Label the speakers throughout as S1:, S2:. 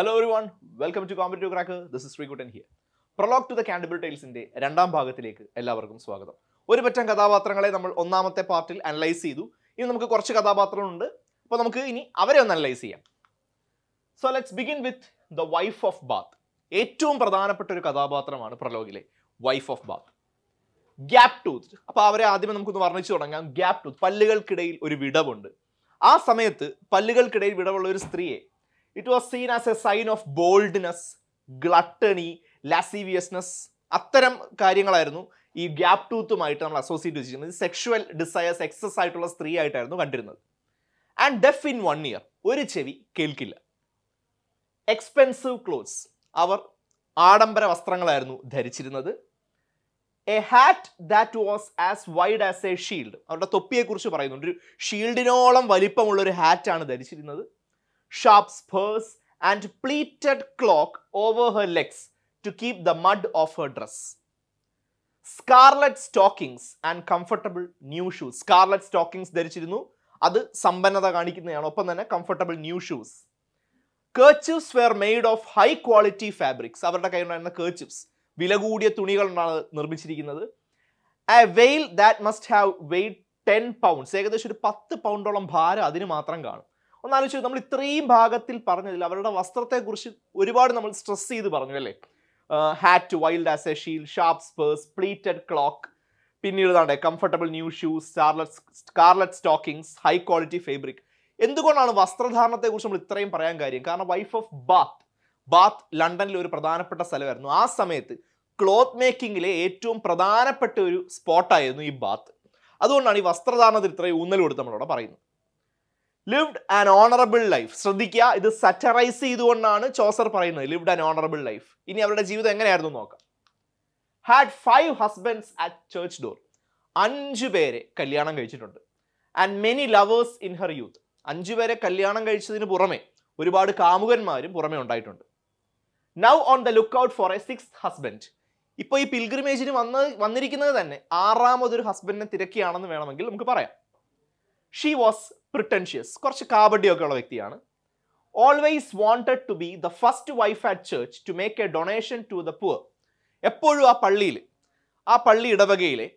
S1: Hello everyone welcome to competitive crack this is Sreekuttan here prologue to the Canterbury ടൈൽസിന്റെ രണ്ടാം ഭാഗത്തിലേക്ക് എല്ലാവർക്കും സ്വാഗതം. ഒരു പറ്റം കഥാപാത്രങ്ങളെ നമ്മൾ ഒന്നാമത്തെ പാർട്ടിൽ അനലൈസ് ചെയ്തു. ഇനി നമുക്ക് കുറച്ച് കഥാപാത്രങ്ങളുണ്ട്. അപ്പോൾ നമുക്ക് ഇനി അവരെ ഒന്ന് അനലൈസ് ചെയ്യാം. So let's begin with the wife of Bath ഏറ്റവും പ്രധാനപ്പെട്ട ഒരു കഥാപാത്രമാണ് പ്രലോഗിലെ wife of Bath gap tooth അപ്പോൾ അവരെ ആദ്യമേ നമുക്കൊന്ന് വർണിച്ചു തുടങ്ങാം. ഗ്യാപ് ടൂത്ത് പല്ലുകൾക്കിടയിൽ ഒരു വിടവുണ്ട്. ആ സമയത്ത് പല്ലുകൾക്കിടയിൽ വിടവുള്ള ഒരു സ്ത്രീയെ it was seen as a sign of boldness gluttony lasciviousness അത്തരം കാര്യങ്ങളായിരുന്നു ഈ ഗ്യാപ് ടൂത്തുമായിട്ട് നമ്മൾ അസോസിയേറ്റ് വെച്ചിരിക്കുന്നത്. സെക്ഷുവൽ ഡിസയേഴ്സ് എക്സസ് ആയിട്ടുള്ള സ്ത്രീ ആയിട്ടായിരുന്നു കണ്ടിരുന്നത്. And deaf in one ear ഒരു ചെവി കേൾക്കില്ല. എക്സ്പെൻസീവ് ക്ലോത്ത്സ് അവർ ആഡംബര വസ്ത്രങ്ങളായിരുന്നു ധരിച്ചിരുന്നത്. A hat that was as wide as a shield അവരുടെ തൊപ്പിയെക്കുറിച്ച് പറയുന്നുണ്ട്. ഒരു ഷീൽഡിനോളം വലിപ്പമുള്ള ഒരു ഹാറ്റാണ് ധരിച്ചിരുന്നത്. Sharp spurs and pleated cloak over her legs to keep the mud off her dress scarlet stockings and comfortable new shoes scarlet stockings ധരിച്ചിരുന്നു. അത് സമ്പന്നത കാണിക്കുന്നതാണ്. ഒപ്പം തന്നെ comfortable new shoes kerchiefs were made of high quality fabrics അവരുടെ കയ്യിലുണ്ടായിരുന്ന kerchiefs വില കൂടിയ തുണികൾ നിർമ്മിച്ചിരിക്കുന്നത്. A veil that must have weighed ten pounds ഏകദേശം ഒരു പത്ത് പൗണ്ടോളം ഭാരം അതിന് മാത്രം കാണും. ഒന്നാലോചിച്ച് നമ്മൾ ഇത്രയും ഭാഗത്തിൽ പറഞ്ഞതിൽ അവരുടെ വസ്ത്രത്തെക്കുറിച്ച് ഒരുപാട് നമ്മൾ സ്ട്രെസ് ചെയ്ത് പറഞ്ഞു അല്ലേ? Hat wild as a shield sharp spurs pleated cloak പിന്നീട് താണ്ടെ comfortable new shoes scarlet scarlet stockings high quality fabric എന്തുകൊണ്ടാണ് വസ്ത്രധാരണത്തെക്കുറിച്ച് നമ്മൾ ഇത്രയും പറയാൻ കാര്യം? കാരണം വൈഫ് ഓഫ് ബാത്ത് ബാത്ത് ലണ്ടനിൽ ഒരു പ്രധാനപ്പെട്ട സ്ഥലമായിരുന്നു. ആ സമയത്ത് ക്ലോത്ത് മേക്കിങ്ങിലെ ഏറ്റവും പ്രധാനപ്പെട്ട ഒരു സ്പോട്ടായിരുന്നു ഈ ബാത്ത് അതുകൊണ്ടാണ് ഈ വസ്ത്രധാരണത്തിൽ ഇത്രയും ഊന്നൽ കൊടുത്ത് നമ്മളവിടെ പറയുന്നത്. ലിവ്ഡ് ആൻ ഓണറബിൾ ലൈഫ് ശ്രദ്ധിക്കുക ഇത് സറ്ററൈസ് ചെയ്തുകൊണ്ടാണ് ചോസർ പറയുന്നത് ലിവ്ഡ് ആൻ ഓണറബിൾ ലൈഫ് ഇനി അവരുടെ ജീവിതം എങ്ങനെയായിരുന്നു നോക്കാം. Had five husbands at church door അഞ്ചു പേരെ കല്യാണം കഴിച്ചിട്ടുണ്ട്. And many lovers in her youth അഞ്ചു പേരെ കല്യാണം കഴിച്ചതിന് പുറമെ ഒരുപാട് കാമുകന്മാരും പുറമെ ഉണ്ടായിട്ടുണ്ട്. Now on the look out for a six husband ഇപ്പോൾ ഈ പിൽഗ്രിമേജിന് വന്ന് വന്നിരിക്കുന്നത് തന്നെ ആറാമതൊരു ഹസ്ബൻഡിനെ തിരക്കിയാണെന്ന് വേണമെങ്കിൽ നമുക്ക് പറയാം. ഷീ വാസ് പ്രിട്ടൻഷ്യസ് കുറച്ച് കാബഡിയൊക്കെ ഉള്ള വ്യക്തിയാണ്. Always wanted to be the first wife at church to make a donation to the poor എപ്പോഴും ആ പള്ളിയിൽ ആ പള്ളി ഇടവകയിലെ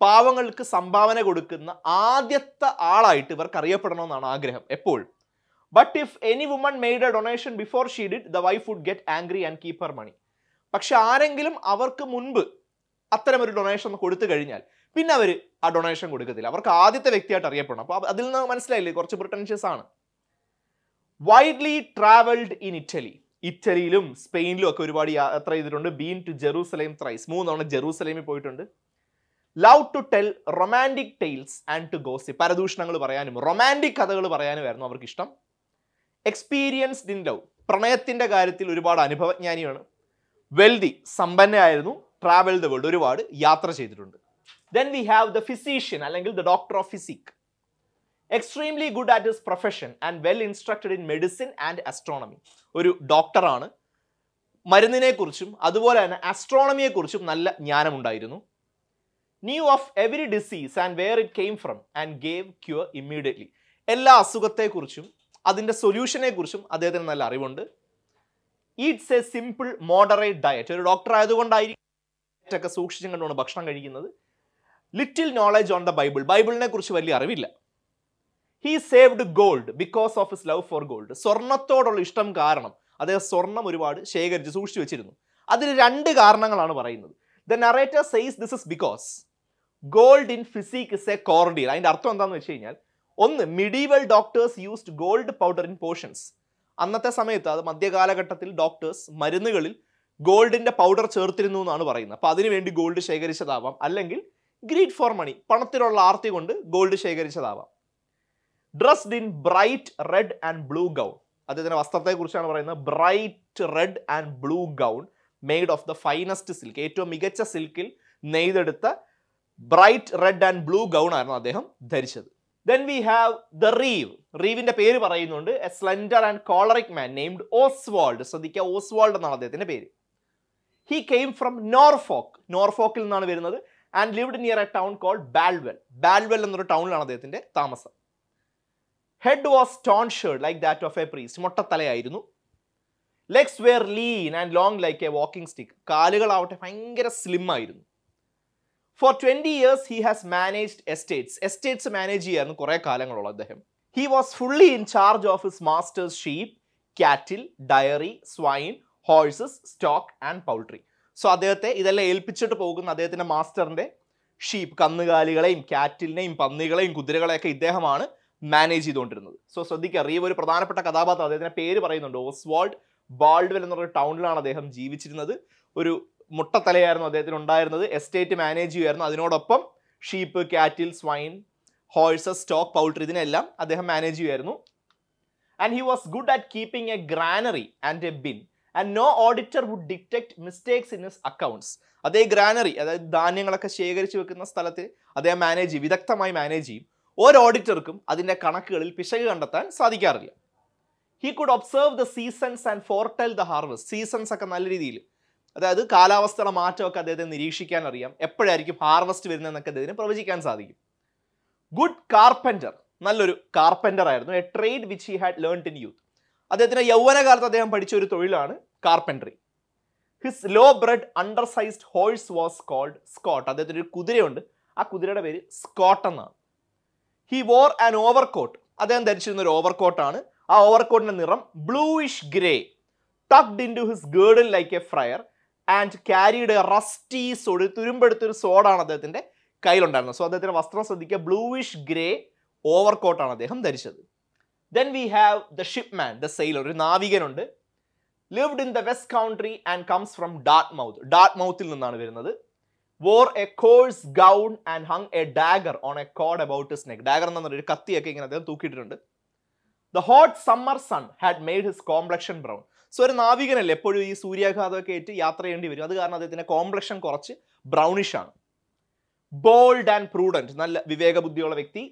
S1: പാവങ്ങൾക്ക് സംഭാവന കൊടുക്കുന്ന ആദ്യത്തെ ആളായിട്ട് ഇവർക്ക് അറിയപ്പെടണമെന്നാണ് ആഗ്രഹം എപ്പോഴും. But if any woman made a donation before she did the wife would get angry and keep her money പക്ഷെ ആരെങ്കിലും അവർക്ക് മുൻപ് അത്തരമൊരു ഡൊണേഷൻ കൊടുത്തു കഴിഞ്ഞാൽ പിന്നെ അവർ ആ ഡൊണേഷൻ കൊടുക്കത്തില്ല. അവർക്ക് ആദ്യത്തെ വ്യക്തിയായിട്ട് അറിയപ്പെടണം. അപ്പോൾ അതിൽ നിന്ന് മനസ്സിലായില്ലേ? കുറച്ച് പ്രിട്ടൻഷ്യസ് ആണ്. വൈഡ്ലി ട്രാവൽഡ് ഇൻ ഇറ്റലി ഇറ്റലിയിലും സ്പെയിനിലും ഒക്കെ ഒരുപാട് യാത്ര ചെയ്തിട്ടുണ്ട്. ബീൻ ടു ജെറൂസലേം ത്രൈസ് മൂന്നവണ ജെറൂസലേമിൽ പോയിട്ടുണ്ട്. Love to tell romantic tales and to gossip പരദൂഷണങ്ങൾ പറയാനും റൊമാന്റിക് കഥകൾ പറയാനുമായിരുന്നു അവർക്ക് ഇഷ്ടം എക്സ്പീരിയൻസ്ഡ് ഇൻ ലവ് പ്രണയത്തിന്റെ കാര്യത്തിൽ ഒരുപാട് അനുഭവജ്ഞാനിയാണ്. വെൽതി സമ്പന്നയായിരുന്നു. ട്രാവൽ ദ വേൾഡ് ഒരുപാട് യാത്ര ചെയ്തിട്ടുണ്ട്. Then we have the physician അല്ലെങ്കിൽ the doctor of physic extremely good at his profession and well instructed in medicine and astronomy ഒരു ഡോക്ടറാണ് മരുന്നിനെ കുറിച്ചും അതുപോലെ തന്നെ അസ്ട്രോണമിയെ കുറിച്ചും നല്ല ജ്ഞാനമുണ്ടായിരുന്നു. Knew of every disease and where it came from and gave cure immediately എല്ലാ അസുഖത്തെക്കുറിച്ചും അതിന്റെ സൊല്യൂഷനെ കുറിച്ചും അദ്ദേഹത്തിന് നല്ല അറിവുണ്ട്. Eats a simple moderate diet ഒരു ഡോക്ടർ ആയതുകൊണ്ടായിരിക്കും ഒക്കെ സൂക്ഷിച്ചും കണ്ടുകൊണ്ട് ഭക്ഷണം കഴിക്കുന്നത്. Little knowledge on the Bible ബൈബിളിനെ കുറിച്ച് വലിയ അറിവില്ല. He saved gold because of his love for gold സ്വർണത്തോടുള്ള ഇഷ്ടം കാരണം അദ്ദേഹം സ്വർണം ഒരുപാട് ശേഖരിച്ച് സൂക്ഷിച്ചു വെച്ചിരുന്നു. അതിന് രണ്ട് കാരണങ്ങളാണ് പറയുന്നത്. The narrator says this is because gold in physic is a cordial അതിന്റെ അർത്ഥം എന്താണെന്ന് വെച്ച് കഴിഞ്ഞാൽ ഒന്ന് medieval doctors used gold powder in portions അന്നത്തെ സമയത്ത് അത് മധ്യകാലഘട്ടത്തിൽ ഡോക്ടേഴ്സ് മരുന്നുകളിൽ ഗോൾഡിന്റെ പൗഡർ ചേർത്തിരുന്നു എന്നാണ് പറയുന്നത്. അപ്പോൾ അതിനുവേണ്ടി ഗോൾഡ് ശേഖരിച്ചതാവാം. അല്ലെങ്കിൽ ഗ്രീഡ് ഫോർ മണി പണത്തിലുള്ള ആർത്തി കൊണ്ട് gold ശേഖരിച്ചതാവാം. Dressed in bright red and blue gown അദ്ദേഹത്തിന്റെ വസ്ത്രത്തെക്കുറിച്ചാണ് പറയുന്നത്. Bright red and blue gown made of the finest silk ഏറ്റവും മികച്ച സിൽക്കിൽ നെയ്തെടുത്ത bright red and blue gown ആയിരുന്നു അദ്ദേഹം ധരിച്ചത്. Then we have the reeve റീവിന്റെ പേര് പറയുന്നുണ്ട്. A slender and choleric man named Oswald ശ്രദ്ധിക്കുക ഓസ്വാൾഡ് എന്നാണ് അദ്ദേഹത്തിന്റെ പേര്. ഹി കെയിം ഫ്രം നോർഫോക്ക് നോർഫോക്കിൽ നിന്നാണ് വരുന്നത്. And lived near a town Cold Balwell Balwell എന്നൊരു ടൗണിലാണ് അദ്ദേഹത്തിന്റെ താമസം. Head was tonsured like that of a priest മൊട്ടത്തലയായിരുന്നു. Legs were lean and long like a walking stick കാലുകളാവട്ടെ ഭയങ്കര സ്ലിം ആയിരുന്നു. For twenty years he has managed estates estates manage ചെയ്യായിരുന്നു കുറേ കാലങ്ങളുള്ള അദ്ദേഹം. He was fully in charge of his master's sheep cattle dairy swine horses stock and poultry so അദ്ദേഹത്തെ ഇതെല്ലാം ഏൽപ്പിച്ചിട്ട് പോകുന്ന അദ്ദേഹത്തിന്റെ മാസ്റ്ററിന്റെ ഷീപ്പ് കന്നുകാലികളെയും കാറ്റിലിനെയും പന്നികളെയും കുതിരകളെയൊക്കെ ഇദ്ദേഹമാണ് മാനേജ് ചെയ്തുകൊണ്ടിരുന്നത്. സോ ശ്രദ്ധിക്കുക റീവ് ഒരു പ്രധാനപ്പെട്ട കഥാപാത്രം. അദ്ദേഹത്തിന്റെ പേര് പറയുന്നുണ്ട്. ഓസ്വാൾഡ് ബാൾഡ്വെൽ എന്നൊരു ടൗണിലാണ് അദ്ദേഹം ജീവിച്ചിരുന്നത്. ഒരു മുട്ടത്തലയായിരുന്നു അദ്ദേഹത്തിന് ഉണ്ടായിരുന്നത്. എസ്റ്റേറ്റ് മാനേജ് ചെയ്യുമായിരുന്നു. അതിനോടൊപ്പം ഷീപ്പ് കാറ്റിൽ സ്വൈൻ ഹോഴ്സസ് സ്റ്റോക്ക് പൗൾട്രി ഇതിനെല്ലാം അദ്ദേഹം മാനേജ് ചെയ്യുമായിരുന്നു. And he was good at keeping a granary and a bin and no auditor would detect mistakes in his accounts അതേ ഗ്രാനറി അതായത് ധാന്യങ്ങളൊക്കെ ശേഖരിച്ച് വെക്കുന്ന സ്ഥലത്ത് അദ്ദേഹം മാനേജ് ചെയ്യും വിദഗ്ധമായി മാനേജ് ചെയ്യും. ഒരു ഓഡിറ്റർക്കും അതിന്റെ കണക്കുകളിൽ പിശക് കണ്ടെത്താൻ സാധിക്കാറില്ല. He could observe the seasons and foretell the harvest seasons ഒക്കെ നല്ല രീതിയിൽ അതായത് കാലാവസ്ഥയുടെ മാറ്റമൊക്കെ അദ്ദേഹത്തെ നിരീക്ഷിക്കാൻ അറിയാം. എപ്പോഴായിരിക്കും ഹാർവസ്റ്റ് വരുന്നതെന്നൊക്കെ അദ്ദേഹത്തിന് പ്രവചിക്കാൻ സാധിക്കും. ഗുഡ് കാർപ്പന്റർ നല്ലൊരു കാർപ്പന്റർ ആയിരുന്നു. A trade which he had learn in youth അദ്ദേഹത്തിന്റെ യൗവനകാലത്ത് അദ്ദേഹം പഠിച്ച ഒരു തൊഴിലാണ് carpentry his low bred undersized horse was called Scot അദ്ദേഹത്തിന് ഒരു കുതിരയുണ്ട്. ആ കുതിരയുടെ പേര് സ്കോട്ട് എന്നാണ്. He wore an overcoat അദ്ദേഹം ധരിച്ചിരുന്ന ഒരു ഓവർ കോട്ടാണ് ആ ഓവർ ഓവർകോട്ടിന്റെ നിറം bluish grey tucked into his girdle like a friar and carried rusty sword തുരുമ്പെടുത്തൊരു സോഡാണ് അദ്ദേഹത്തിന്റെ കയ്യിലുണ്ടായിരുന്നത്. സോ അദ്ദേഹത്തിന്റെ വസ്ത്രം ശ്രദ്ധിക്കുക. ബ്ലൂയിഷ് ഗ്രേ ഓവർ കോട്ടാണ് അദ്ദേഹം ധരിച്ചത്. Then we have the shipman the the sailor ഒരു നാവികനുണ്ട്. Lived in the West Country and comes from Dartmouth Dart മൗത്തിൽ നിന്നാണ് വരുന്നത്. Wore a coarse gown and hung a dagger on a cord about his dagger എന്ന് പറഞ്ഞ ഒരു കത്തിയൊക്കെ ഇങ്ങനെ അദ്ദേഹം തൂക്കിയിട്ടുണ്ട് the hot summer sun had made his complexion brown so ഒരു നാവികനല്ലേ എപ്പോഴും ഈ സൂര്യാഘാതമൊക്കെ ഏറ്റ് യാത്ര ചെയ്യേണ്ടി വരും. അത് കാരണം അദ്ദേഹത്തിന്റെ കോംപ്ലക്ഷൻ കുറച്ച് ബ്രൗണിഷ് ആണ്. ബോൾഡ് ആൻഡ് പ്രൂഡന്റ് നല്ല വിവേകബുദ്ധിയുള്ള വ്യക്തി.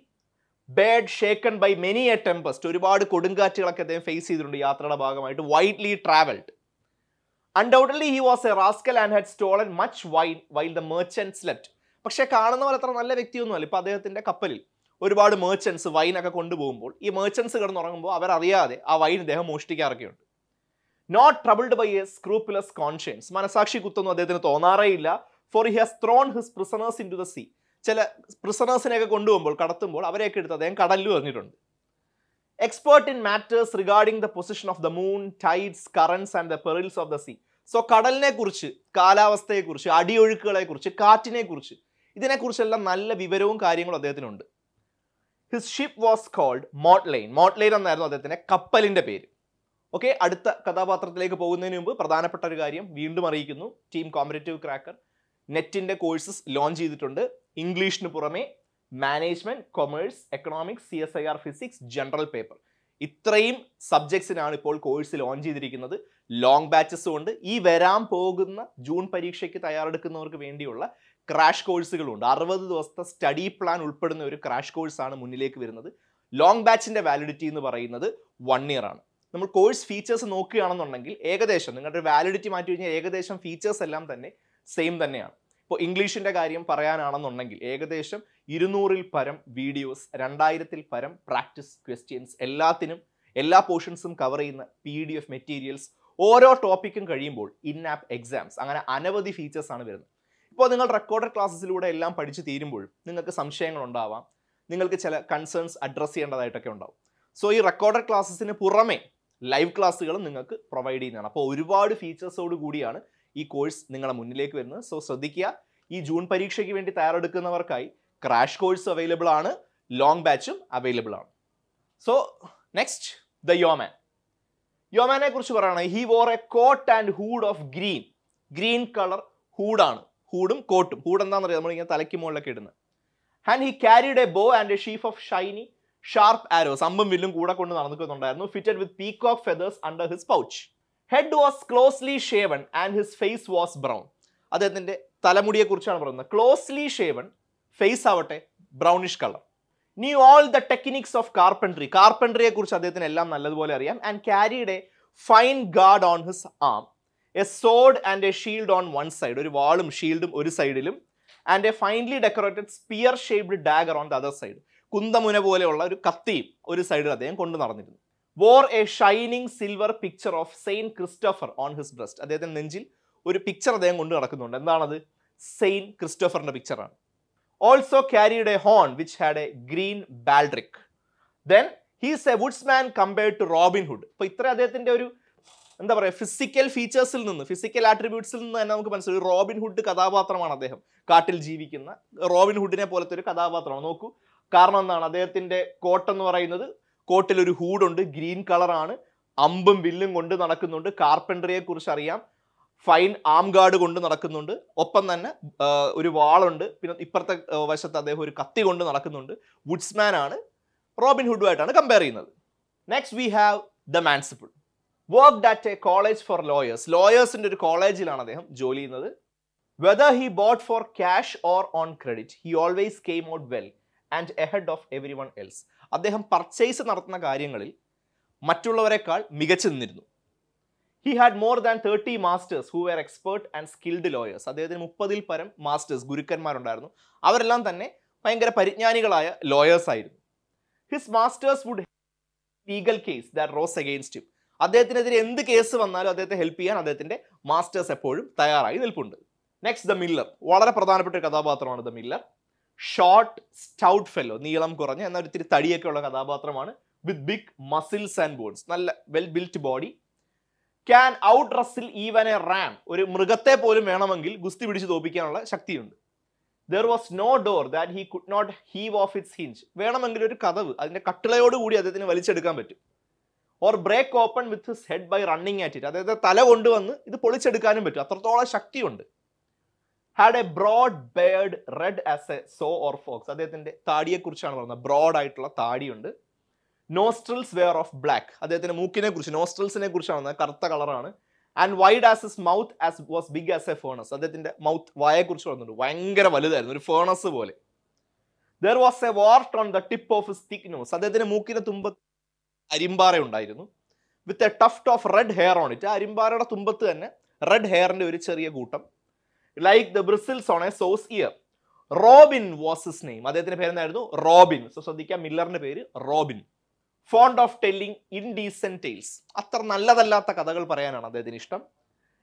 S1: Beard shaken by many a tempest ഒരുപാട് കൊടുങ്കാറ്റുകളൊക്കെ അദ്ദേഹം ഫേസ് ചെയ്തിട്ടുണ്ട് യാത്രയുടെ ഭാഗമായിട്ട്. Widely travelled undoubtedly he was a rascal and had stolen much wine while the merchant slept പക്ഷേ പോലെ അത്ര നല്ല വ്യക്തിയൊന്നുമല്ല ഇപ്പൊ അദ്ദേഹത്തിന്റെ കപ്പലിൽ ഒരുപാട് മേർച്ചൻസ് വൈനൊക്കെ കൊണ്ടുപോകുമ്പോൾ ഈ മേർച്ചൻസ് കിടന്നുറങ്ങുമ്പോൾ അവരറിയാതെ ആ വൈൻ ഇദ്ദേഹം മോഷ്ടിക്കാറൊക്കെയുണ്ട്. Not troubled by a scrupulous conscience മനസാക്ഷി കുത്തൊന്നും അദ്ദേഹത്തിന് തോന്നാറേ ഇല്ല for he has thrown his prisoners into the sea ചില പ്രിസണേഴ്സിനെയൊക്കെ കൊണ്ടുപോകുമ്പോൾ കടത്തുമ്പോൾ അവരെയൊക്കെ എടുത്ത് അദ്ദേഹം കടലിൽ വന്നിട്ടുണ്ട് expert in matters regarding the position of the moon tides currents and the perils of the sea so കടലിനെ കുറിച്ച് അടിയൊഴുക്കുകളെക്കുറിച്ച് കാറ്റിനെക്കുറിച്ച് ഇതിനെക്കുറിച്ചെല്ലാം നല്ല വിവരവും കാര്യങ്ങളും അദ്ദേഹത്തിനുണ്ട്. His ship was called Maudelayne Maudelayne എന്നായിരുന്നു അദ്ദേഹത്തിന്റെ കപ്പലിന്റെ പേര്. ഓക്കെ അടുത്ത കഥാപാത്രത്തിലേക്ക് പോകുന്നതിന് മുമ്പ് പ്രധാനപ്പെട്ട ഒരു കാര്യം വീണ്ടും അറിയിക്കുന്നു. ടീം കോമ്പറ്റേറ്റീവ് ക്രാക്കർ നെറ്റിന്റെ കോഴ്സസ് ലോഞ്ച് ചെയ്തിട്ടുണ്ട്. ഇംഗ്ലീഷിന് പുറമെ management commerce economics C S I R physics general paper. ഇത്രയും സബ്ജക്ട്സിനാണ് ഇപ്പോൾ കോഴ്സ് ലോഞ്ച് ചെയ്തിരിക്കുന്നത്. ലോങ് ബാച്ചസും ഉണ്ട് ഈ വരാൻ പോകുന്ന ജൂൺ പരീക്ഷയ്ക്ക് തയ്യാറെടുക്കുന്നവർക്ക് വേണ്ടിയുള്ള ക്രാഷ് കോഴ്സുകളുണ്ട്. അറുപത് ദിവസത്തെ സ്റ്റഡി പ്ലാൻ ഉൾപ്പെടുന്ന ഒരു ക്രാഷ് കോഴ്സാണ് മുന്നിലേക്ക് വരുന്നത്. ലോങ് ബാച്ചിന്റെ വാലിഡിറ്റി എന്ന് പറയുന്നത് വൺ ഇയർ ആണ്. നമ്മൾ കോഴ്സ് ഫീച്ചേഴ്സ് നോക്കുകയാണെന്നുണ്ടെങ്കിൽ ഏകദേശം നിങ്ങളുടെ വാലിഡിറ്റി മാറ്റി കഴിഞ്ഞാൽ ഏകദേശം ഫീച്ചേഴ്സ് എല്ലാം തന്നെ സെയിം തന്നെയാണ്. ഇപ്പോൾ ഇംഗ്ലീഷിന്റെ കാര്യം പറയാനാണെന്നുണ്ടെങ്കിൽ ഏകദേശം ഇരുന്നൂറിൽ പരം വീഡിയോസ് രണ്ടായിരത്തിൽ പരം പ്രാക്ടീസ് ക്വസ്റ്റ്യൻസ് എല്ലാത്തിനും എല്ലാ പോർഷൻസും കവർ ചെയ്യുന്ന പി ഡി എഫ് മെറ്റീരിയൽസ് ഓരോ ടോപ്പിക്കും കഴിയുമ്പോൾ ഇൻ ആപ്പ് എക്സാംസ് അങ്ങനെ അനവധി ഫീച്ചേഴ്സാണ് വരുന്നത്. ഇപ്പോൾ നിങ്ങൾ റെക്കോർഡഡ് ക്ലാസ്സസിലൂടെ എല്ലാം പഠിച്ചു തീരുമ്പോൾ നിങ്ങൾക്ക് സംശയങ്ങൾ ഉണ്ടാവാം. നിങ്ങൾക്ക് ചില കൺസേൺസ് അഡ്രസ്സ് ചെയ്യേണ്ടതായിട്ടൊക്കെ ഉണ്ടാവും. സോ ഈ റെക്കോർഡഡ് ക്ലാസ്സസിന് പുറമേ ലൈവ് ക്ലാസ്സുകളും നിങ്ങൾക്ക് പ്രൊവൈഡ് ചെയ്യുന്നതാണ്. അപ്പോൾ ഒരുപാട് ഫീച്ചേഴ്സോട് കൂടിയാണ് ഈ കോഴ്സ് നിങ്ങളുടെ മുന്നിലേക്ക് വരുന്നത്. സോ ശ്രദ്ധിക്കുക ഈ ജൂൺ പരീക്ഷയ്ക്ക് വേണ്ടി തയ്യാറെടുക്കുന്നവർക്കായി ക്രാഷ് കോഴ്സ് അവൈലബിൾ ആണ് ലോങ് ബാച്ചും അവൈലബിൾ ആണ്. സോ നെക്സ്റ്റ് ദ യോമാൻ യോമാനെ കുറിച്ച് പറയുകയാണെങ്കിൽ he wore a coat and hood of green green colour ഹൂഡാണ് ഹൂഡും കോട്ടും ഹൂഡ് എന്താണെന്നറിയാം? നമ്മളിങ്ങനെ തലയ്ക്ക് മുകളിലൊക്കെ ഇടുന്നത്. And he carried a bow and a sheaf of shiny sharp arrows അമ്പും വില്ലും കൂടെ കൊണ്ട് നടന്നിട്ടുണ്ടായിരുന്നു. Fitted with peacock feathers under his pouch head was closely shaven and his face was brown അദ്ദേഹത്തിന്റെ തലമുടിയെ കുറിച്ചാണ് പറയുന്നത്. ക്ലോസ്ലി ഷേവൺ ഫേസ് ആവട്ടെ brownish colour knew all the techniques of carpentry കാർപ്പൻട്രിയെ കുറിച്ച് അദ്ദേഹത്തിന് എല്ലാം നല്ലതുപോലെ അറിയാം. And carried fine guard on his arm a sword and a shield on one side ഒരു വാളും ഷീൽഡും ഒരു സൈഡിലും and a finely decorated spear shaped dagger on the other side കുന്തമുന പോലെയുള്ള ഒരു കത്തിയും ഒരു സൈഡിൽ അദ്ദേഹം കൊണ്ടു നടന്നിരുന്നു. Wore a shining silver picture of Saint Christopher on his breast അദ്ദേഹത്തിന്റെ നെഞ്ചിൽ ഒരു പിക്ചർ അദ്ദേഹം കൊണ്ട് നടക്കുന്നുണ്ട്. എന്താണത്? സെയിന്റ് ക്രിസ്റ്റോഫറിന്റെ പിക്ചറാണ് also carried horn which had a green baldric then he's a woodsman compared to Robin Hood അപ്പോൾ അപ്പൊ ഇത്ര അദ്ദേഹത്തിന്റെ ഒരു എന്താ പറയുക ഫിസിക്കൽ ഫീച്ചേഴ്സിൽ നിന്ന് ഫിസിക്കൽ ആട്രിബ്യൂട്ട്സിൽ നിന്ന് തന്നെ നമുക്ക് മനസ്സിലായി. റോബിൻഹുഡ് റോബിൻ ഹുഡ് കഥാപാത്രമാണ് അദ്ദേഹം. കാട്ടിൽ ജീവിക്കുന്ന റോബിൻഹുഡിനെ പോലത്തെ ഒരു കഥാപാത്രമാണ്. നോക്കൂ കാരണം എന്താണ്? അദ്ദേഹത്തിന്റെ കോട്ട് എന്ന് പറയുന്നത് കോട്ടിൽ ഒരു ഹൂഡുണ്ട്. ഗ്രീൻ കളറാണ്. അമ്പും വില്ലും കൊണ്ട് നടക്കുന്നുണ്ട്. കാർപ്പൻട്രിയെ കുറിച്ച് അറിയാം. ഫൈൻ ആം ഗാർഡ് കൊണ്ട് നടക്കുന്നുണ്ട്. ഒപ്പം തന്നെ ഒരു വാളുണ്ട്. പിന്നെ ഇപ്പുറത്തെ വശത്ത് അദ്ദേഹം ഒരു കത്തി കൊണ്ട് നടക്കുന്നുണ്ട്. വുഡ്സ്മാൻ ആണ്. റോബിൻ ഹുഡുമായിട്ടാണ് കമ്പയർ ചെയ്യുന്നത്. Next we have the manciple worked at a college for lawyers ലോയേഴ്സിന്റെ ഒരു കോളേജിലാണ് അദ്ദേഹം ജോലി ചെയ്യുന്നത്. Whether he bought for cash or on credit he always came out well and ahead of everyone else അദ്ദേഹം purchase നടത്തുന്ന കാര്യങ്ങളിൽ മറ്റുള്ളവരെക്കാൾ മികച്ചു നിന്നിരുന്നു. He had more than thirty masters who were expert and skilled lawyers അദ്ദേഹത്തിന് മുപ്പതിൽ പരം masters ഗുരുക്കന്മാരുണ്ടായിരുന്നു. അവരെല്ലാം തന്നെ ഭയങ്കര പരിജ്ഞാനികളായ ലോയേഴ്സ് ആയിരുന്നു. His masters would legal case that rose against him അദ്ദേഹത്തിനെതിരെ എന്ത് കേസ് വന്നാലും അദ്ദേഹത്തെ ഹെൽപ്പ് ചെയ്യാൻ അദ്ദേഹത്തിന്റെ മാസ്റ്റേഴ്സ് എപ്പോഴും തയ്യാറായി നിൽപ്പുണ്ട്. നെക്സ്റ്റ് ദ മില്ലർ വളരെ പ്രധാനപ്പെട്ട ഒരു കഥാപാത്രമാണ് the miller short stout fellow നീളം കുറഞ്ഞ എന്നാൽ ഒരിത്തിരി തടിയൊക്കെ ഉള്ള കഥാപാത്രമാണ് with big muscles and bones നല്ല well built body can outwrestle even a ram ഒരു മൃഗത്തെ പോലും വേണമെങ്കിൽ ഗുസ്തി പിടിച്ച് തോപ്പിക്കാനുള്ള ശക്തിയുണ്ട്. There was no door that he could not heave off its hinge വേണമെങ്കിൽ ഒരു കഥവ് അതിന്റെ കട്ടിളയോടുകൂടി അദ്ദേഹത്തിന് വലിച്ചെടുക്കാൻ പറ്റും. Or break open with his head by running at it അതായത് തല കൊണ്ടുവന്ന് ഇത് പൊളിച്ചെടുക്കാനും പറ്റും. അത്രത്തോളം ശക്തിയുണ്ട്. Had a broad beard red as a sow or fox അദ്ദേഹത്തിന്റെ താടിയെക്കുറിച്ചാണ് പറയുന്നത്. ബ്രോഡ് ആയിട്ടുള്ള താടിയുണ്ട്. നോസ്ട്രൽസ് വെയർ ഓഫ് ബ്ലാക്ക് അദ്ദേഹത്തിന്റെ മൂക്കിനെ കുറിച്ച് നോസ്ട്രൽസിനെ കുറിച്ചാണ് പറഞ്ഞത് കറുത്ത കളറാണ്. And wide as his mouth as was big as a furnace അദ്ദേഹത്തിന്റെ മൗത്ത് വായെ കുറിച്ച് പറയുന്നുണ്ട്. ഭയങ്കര വലുതായിരുന്നു. ഒരു ഫേണസ് പോലെ. There was a wart on the tip of thick nose അദ്ദേഹത്തിന്റെ മൂക്കിന്റെ തുമ്പത്ത് അരിമ്പാറ ഉണ്ടായിരുന്നു. With a tuft of red hair on it ആ അരിമ്പാറയുടെ തുമ്പത്ത് തന്നെ റെഡ് ഹെയറിന്റെ ഒരു ചെറിയ കൂട്ടം. Like the bristles on a sow's ear Robin was his name അദ്ദേഹത്തിന്റെ പേരെന്തായിരുന്നു? റോബിൻ സോ ശ്രദ്ധിക്കാം മില്ലറിന്റെ പേര് Robin fond of telling indecent tales അത്ര നല്ലതല്ലാത്ത കഥകൾ പറയാനാണ് അദ്ദേഹത്തിന് ഇഷ്ടം.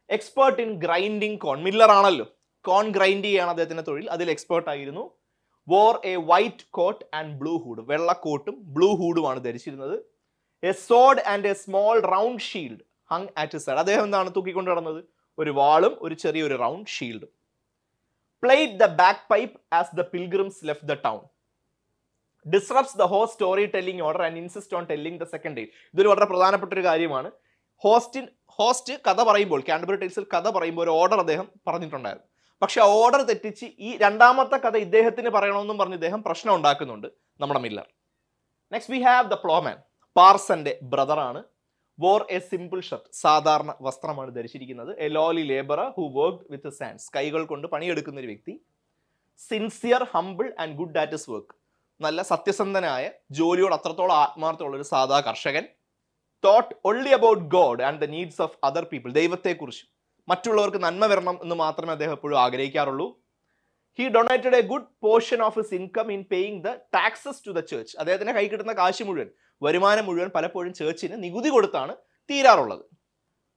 S1: Expert in grinding corn miller ആണല്ലോ. കോൺ ഗ്രൈൻഡ് ചെയ്യാണ് അദ്ദേഹത്തിന്റെ തൊഴിൽ. അതിൽ എക്സ്പേർട്ട് ആയിരുന്നു. Wore a white coat and blue hood വെള്ള കോട്ടും ബ്ലൂ ഹൂഡുമാണ് ധരിച്ചിരുന്നത്. A sword and a small round shield hung at side അദ്ദേഹം എന്താണ് തൂക്കിക്കൊണ്ട് നടന്നത്? ഒരു വാളും ഒരു ചെറിയൊരു round ഷീൽഡും played the bagpipe as the pilgrims left the town disrupts the host story telling order and insist on telling the second day ഇതൊരു വളരെ പ്രധാനപ്പെട്ട ഒരു കാര്യമാണ്. ഹോസ്റ്റിൻ ഹോസ്റ്റ് കഥ പറയുമ്പോൾ കാൻഡബറി ടൈൽസിൽ കഥ പറയുമ്പോൾ ഒരു ഓർഡർ അദ്ദേഹം പറഞ്ഞിട്ടുണ്ടായിരുന്നു. പക്ഷെ ആ ഓർഡർ തെറ്റിച്ച് ഈ രണ്ടാമത്തെ കഥ ഇദ്ദേഹത്തിന് പറയണമെന്നും പറഞ്ഞ് ഇദ്ദേഹം പ്രശ്നം ഉണ്ടാക്കുന്നുണ്ട് നമ്മുടെ miller next we have the ploughman പാർസന്റെ ബ്രദറാണ് വോർ എ സിമ്പിൾ ഷർട്ട് സാധാരണ വസ്ത്രമാണ് ധരിച്ചിരിക്കുന്നത്. A lowly labourer who work with hands കൈകൾ കൊണ്ട് പണിയെടുക്കുന്ന ഒരു വ്യക്തി. Sincere humble and good at work നല്ല സത്യസന്ധനായ ജോലിയോട് അത്രത്തോളം ആത്മാർത്ഥമുള്ള ഒരു സാധാ കർഷകൻ. Thought only about God and the needs of other people ദൈവത്തെക്കുറിച്ച്. മറ്റുള്ളവർക്ക് നന്മ വരണം എന്ന് മാത്രമേ അദ്ദേഹം എപ്പോഴും ആഗ്രഹിക്കാറുള്ളൂ. He donated a good portion of his income in paying the taxes to the church അദ്ദേഹത്തിന് കൈ കിട്ടുന്ന കാശ് മുഴുവൻ. വരുമാനം മുഴുവൻ പലപ്പോഴും ചേർച്ചിന് നികുതി കൊടുത്താണ് തീരാറുള്ളത്.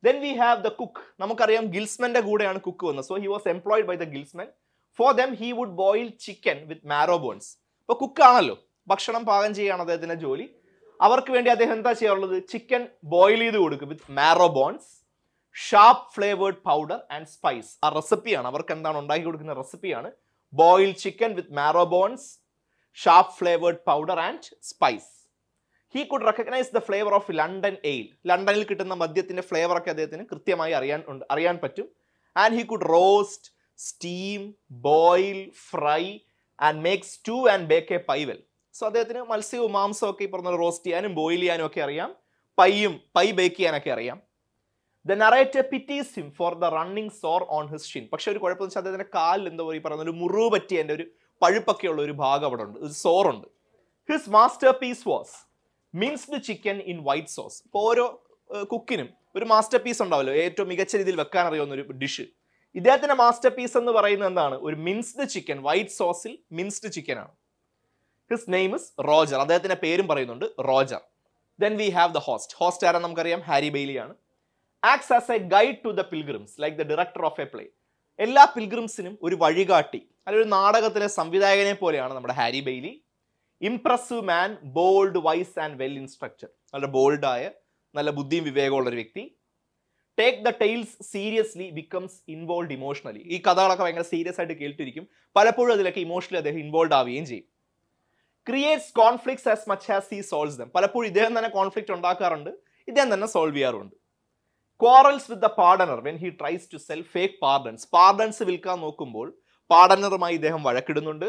S1: Then we have the cook നമുക്കറിയാം ഗിൽസ്മന്റെ കൂടെയാണ് കുക്ക് വന്നത്. So he was employed by the guildsman. For them he would boil chicken with marrow bones ഇപ്പൊ കുക്കാണല്ലോ ഭക്ഷണം പാകം ചെയ്യാണ് അദ്ദേഹത്തിന്റെ ജോലി. അവർക്ക് വേണ്ടി അദ്ദേഹം എന്താ ചെയ്യാറുള്ളത്? ചിക്കൻ ബോയിൽ ചെയ്ത് കൊടുക്കും with marrow bones sharp flavoured powder and spice ആ റെസിപ്പിയാണ് അവർക്ക് എന്താണ് ഉണ്ടാക്കി കൊടുക്കുന്ന റെസിപ്പിയാണ് boil chicken with marrow bones sharp flavoured powder and spice he could recognise the flavour of London ale ലണ്ടനിൽ കിട്ടുന്ന മദ്യത്തിന്റെ ഫ്ലേവർ ഒക്കെ അദ്ദേഹത്തിന് കൃത്യമായി അറിയാൻ ഉണ്ട് അറിയാൻ പറ്റും. And he could roast steam boil fry and make stew and bake a pie well so അദ്ദേഹത്തിന് മത്സ്യവും മാംസവും ഒക്കെ ഈ പറഞ്ഞ റോസ്റ്റ് ചെയ്യാനും ബോയിൽ ചെയ്യാനും ഒക്കെ അറിയാം. പൈയും പൈ ബേക്ക് ചെയ്യാനൊക്കെ അറിയാം. The narrator pities him for the running sore on his shin പക്ഷെ ഒരു കുഴപ്പമെന്ന് വെച്ചാൽ അദ്ദേഹത്തിന്റെ കാലിൽ എന്താ പറയുക പറയുന്ന ഒരു മുറിവ് പറ്റിയ എന്റെ ഒരു പഴുപ്പൊക്കെയുള്ള ഒരു ഭാഗം അവിടെ ഉണ്ട്. ഒരു സോറുണ്ട് his masterpiece was minced chicken in white sauce. ഇപ്പോൾ ഓരോ കുക്കിനും ഒരു മാസ്റ്റർ പീസ് ഉണ്ടാവല്ലോ ഏറ്റവും മികച്ച രീതിയിൽ വെക്കാൻ അറിയാവുന്ന ഒരു ഡിഷ്. ഇദ്ദേഹത്തിന്റെ മാസ്റ്റർ പീസ് എന്ന് പറയുന്നത് എന്താണ്? ഒരു മിൻസ്ഡ് ചിക്കൻ വൈറ്റ് സോസിൽ മിൻസ്ഡ് ചിക്കൻ ആണ് ഹിസ് നെയിം ഇസ് റോജർ അദ്ദേഹത്തിന്റെ പേരും പറയുന്നുണ്ട് Roger then we have the host host ആരാ നമുക്കറിയാം? Harry ബെയിലിയാണ് acts as a guide to the pilgrims like the director of a play എല്ലാ പിൽഗ്രിംസിനും ഒരു വഴികാട്ടി അല്ലെങ്കിൽ ഒരു നാടകത്തിലെ സംവിധായകനെ പോലെയാണ് നമ്മുടെ Harry Bailey impressive man bold wise and well instructor നല്ല ബോൾഡായ നല്ല ബുദ്ധിയും വിവേകമുള്ള ഒരു വ്യക്തി. Take the tales seriously becomes involve emotionally ഈ കഥകളൊക്കെ ഭയങ്കര സീരിയസ് ആയിട്ട് കേട്ടിരിക്കും. പലപ്പോഴും അതിലൊക്കെ ഇമോഷണലി അദ്ദേഹം ഇൻവോൾവ് ആവുകയും ചെയ്യും. Creates conflicts as much as he solves them പലപ്പോഴും ഇദ്ദേഹം തന്നെ കോൺഫ്ലിക്റ്റ് ഉണ്ടാക്കാറുണ്ട്. ഇദ്ദേഹം തന്നെ സോൾവ് ചെയ്യാറുണ്ട് quarrels with the pardoner when he tries to sell fake pardons pardons വിൽക്കാൻ നോക്കുമ്പോൾ പാർഡനറുമായി ഇദ്ദേഹം വഴക്കിടുന്നുണ്ട്.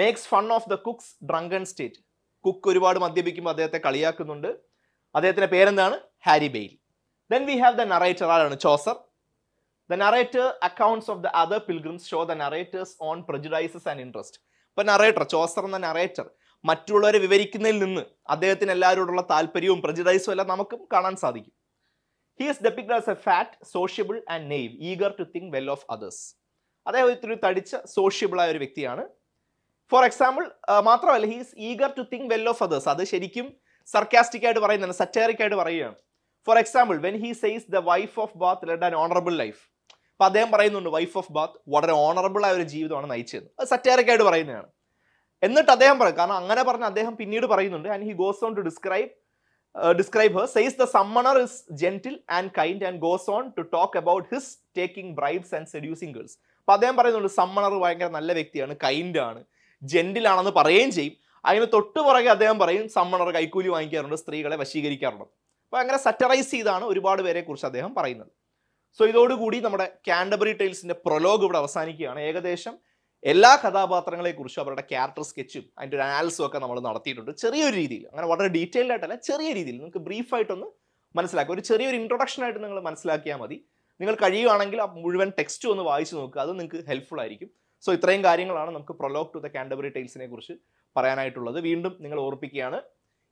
S1: Makes fun of the cook's drunken state cook ഒരുപാട് മദ്യപിക്കുമ്പോൾ അദ്ദേഹത്തെ കളിയാക്കുന്നുണ്ട്. അദ്ദേഹത്തിന്റെ പേരെന്താണ്? Harry Bailey then we have the narrator ആരാണ്? Chaucer the narrator accounts of the other pilgrims show the narrator's own prejudices and interest ഇപ്പൊ നറേറ്റർ ചോസർ എന്ന narrator മറ്റുള്ളവരെ വിവരിക്കുന്നതിൽ നിന്ന് അദ്ദേഹത്തിന് എല്ലാവരോടുള്ള താല്പര്യവും പ്രജുഡൈസും എല്ലാം നമുക്കും കാണാൻ സാധിക്കും. He is depicted as a fat sociable and naive eager to think well of others അദ്ദേഹം ഇത്തിരി തടിച്ച സോഷ്യബിൾ ആയ ഒരു വ്യക്തിയാണ്. ഫോർ എക്സാമ്പിൾ മാത്രമല്ല he's eager to think well of others അത് ശരിക്കും സർക്കാസ്റ്റിക് ആയിട്ട് പറയുന്നതാണ് സറ്റേറിക് ആയിട്ട് പറയുകയാണ്. For example when he says the wife of Bath led an honourable life അപ്പൊ അദ്ദേഹം പറയുന്നുണ്ട് വൈഫ് ഓഫ് ബാത്ത് വളരെ ഓണറബിൾ ആയ ഒരു ജീവിതമാണ് നയിച്ചത്. അത് സറ്റേറിക് ആയിട്ട് പറയുന്നതാണ്. എന്നിട്ട് അദ്ദേഹം പറയും കാരണം അങ്ങനെ പറഞ്ഞ അദ്ദേഹം പിന്നീട് പറയുന്നുണ്ട് and he goes on to describe describe her says the summoner is gentle and kind and goes on to talk about his taking bribes and seducing girls അപ്പൊ അദ്ദേഹം പറയുന്നുണ്ട് സമ്മണർ ഭയങ്കര നല്ല വ്യക്തിയാണ് കൈൻഡ് ആണ്. ജെന്റിൽ ആണെന്ന് പറയുകയും ചെയ്യും. അതിന് തൊട്ട് പുറകെ അദ്ദേഹം പറയും സമ്മണർ കൈക്കൂലി വാങ്ങിക്കാറുണ്ട് സ്ത്രീകളെ വശീകരിക്കാറുണ്ട്. അപ്പോൾ അങ്ങനെ സറ്ററൈസ് ചെയ്താണ് ഒരുപാട് പേരെ കുറിച്ച് അദ്ദേഹം പറയുന്നത്. സോ ഇതോടുകൂടി നമ്മുടെ കാൻഡബറി ടൈൽസിന്റെ പ്രൊലോഗ് ഇവിടെ അവസാനിക്കുകയാണ്. ഏകദേശം എല്ലാ കഥാപാത്രങ്ങളെക്കുറിച്ചും അവരുടെ ക്യാരക്ടർ സ്കെച്ചും അതിന്റെ ഒരു അനാലിസും ഒക്കെ നമ്മൾ നടത്തിയിട്ടുണ്ട്. ചെറിയൊരു രീതിയിൽ അങ്ങനെ വളരെ ഡീറ്റെയിൽഡ് ആയിട്ടല്ല ചെറിയ രീതിയിൽ. നിങ്ങൾക്ക് ബ്രീഫായിട്ടൊന്ന് മനസ്സിലാക്കുക ഒരു ചെറിയൊരു ഇൻട്രൊഡക്ഷൻ ആയിട്ട് നിങ്ങൾ മനസ്സിലാക്കിയാൽ മതി. നിങ്ങൾ കഴിയുവാണെങ്കിൽ ആ മുഴുവൻ ടെക്സ്റ്റ് ഒന്ന് വായിച്ചു നോക്കുക. അത് നിങ്ങൾക്ക് ഹെൽപ്ഫുൾ ആയിരിക്കും. സോ ഇത്രയും കാര്യങ്ങളാണ് നമുക്ക് പ്രൊലോഗ് ടു ദ കാൻഡബറി ടൈൽസിനെ കുറിച്ച് പറയാനായിട്ടുള്ളത്. വീണ്ടും നിങ്ങൾ ഓർപ്പിക്കുകയാണ്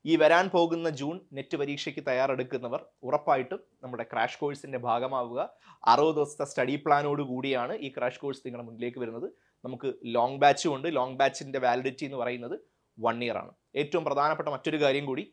S1: ഈ വരാൻ പോകുന്ന ജൂൺ നെറ്റ് പരീക്ഷയ്ക്ക് തയ്യാറെടുക്കുന്നവർ ഉറപ്പായിട്ടും നമ്മുടെ ക്രാഷ് കോഴ്സിന്റെ ഭാഗമാവുക. അറുപത് ദിവസത്തെ സ്റ്റഡി പ്ലാനോട് കൂടിയാണ് ഈ ക്രാഷ് കോഴ്സ് നിങ്ങളുടെ മുന്നിലേക്ക് വരുന്നത്. നമുക്ക് ലോങ് ബാച്ചും ഉണ്ട്. ലോങ് ബാച്ചിന്റെ വാലിഡിറ്റി എന്ന് പറയുന്നത് വൺ ഇയർ ആണ്. ഏറ്റവും പ്രധാനപ്പെട്ട മറ്റൊരു കാര്യം കൂടി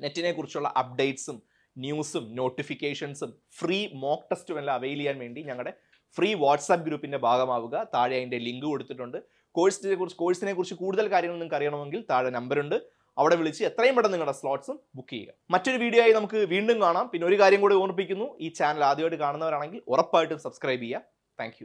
S1: നെറ്റിനെ കുറിച്ചുള്ള അപ്ഡേറ്റ്സും ന്യൂസും നോട്ടിഫിക്കേഷൻസും ഫ്രീ മോക്ക് ടെസ്റ്റും എല്ലാം അവൈൽ ചെയ്യാൻ വേണ്ടി ഞങ്ങളുടെ ഫ്രീ വാട്സാപ്പ് ഗ്രൂപ്പിന്റെ ഭാഗമാവുക. താഴെ അതിന്റെ ലിങ്ക് കൊടുത്തിട്ടുണ്ട്. കോഴ്സിനെ കുറിച്ച് കോഴ്സിനെ കുറിച്ച് കൂടുതൽ കാര്യങ്ങൾ നിങ്ങൾക്ക് അറിയണമെങ്കിൽ താഴെ നമ്പറുണ്ട് അവിടെ വിളിച്ച് എത്രയും പെട്ടെന്ന് നിങ്ങളുടെ സ്ലോട്ട്സും ബുക്ക് ചെയ്യുക. മറ്റൊരു വീഡിയോ ആയി നമുക്ക് വീണ്ടും കാണാം. പിന്നെ ഒരു കാര്യം കൂടി ഓർമ്മിപ്പിക്കുന്നു. ഈ ചാനൽ ആദ്യമായിട്ട് കാണുന്നവരാണെങ്കിൽ ഉറപ്പായിട്ടും സബ്സ്ക്രൈബ് ചെയ്യുക. താങ്ക്